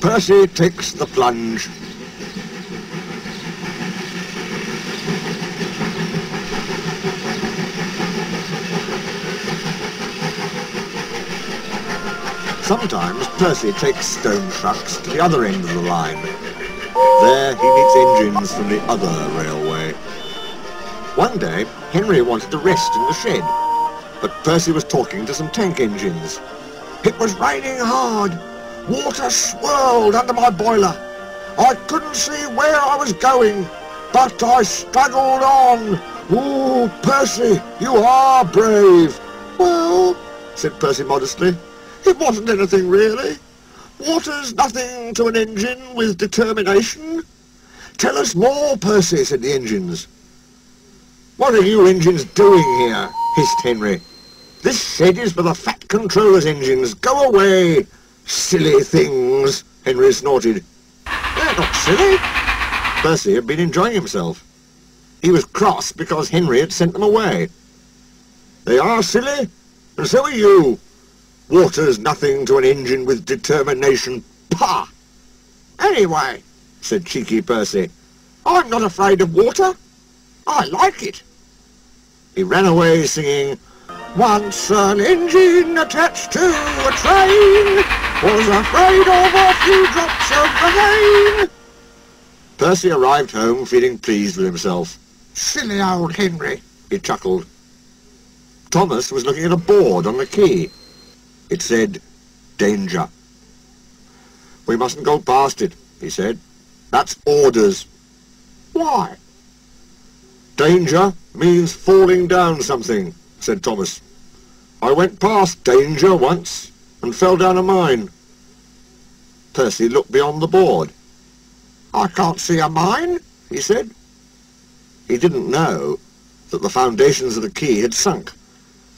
Percy takes the plunge. Sometimes Percy takes stone trucks to the other end of the line. There he meets engines from the other railway. One day, Henry wanted to rest in the shed, but Percy was talking to some tank engines. It was raining hard. Water swirled under my boiler. I couldn't see where I was going, but I struggled on. Ooh, Percy, you are brave. Well, said Percy modestly, it wasn't anything really. Water's nothing to an engine with determination. Tell us more, Percy, said the engines. What are you engines doing here? hissed Henry. This shed is for the Fat Controller's engines. Go away, silly things, Henry snorted. They're not silly. Percy had been enjoying himself. He was cross because Henry had sent them away. They are silly, and so are you, Water's nothing to an engine with determination. Pah! Anyway, said cheeky Percy, I'm not afraid of water. I like it. He ran away singing, Once an engine attached to a train was afraid of a few drops of rain. Percy arrived home feeling pleased with himself. Silly old Henry, he chuckled. Thomas was looking at a board on the quay. It said, danger. We mustn't go past it, he said. That's orders. Why? Danger means falling down something, said Thomas. I went past danger once and fell down a mine. Percy looked beyond the board. I can't see a mine, he said. He didn't know that the foundations of the quay had sunk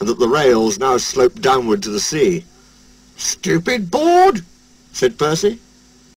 and that the rails now sloped downward to the sea. Stupid board, said Percy.